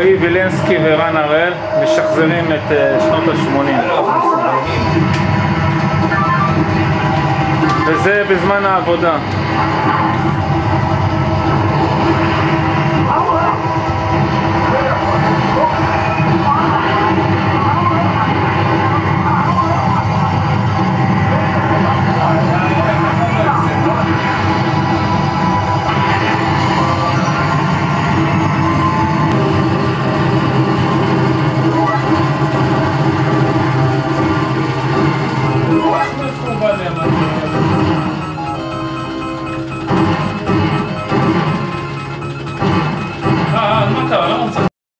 טרנסקי ורן הראל משחזרים את אה, שנות ה-80 וזה בזמן העבודה minha.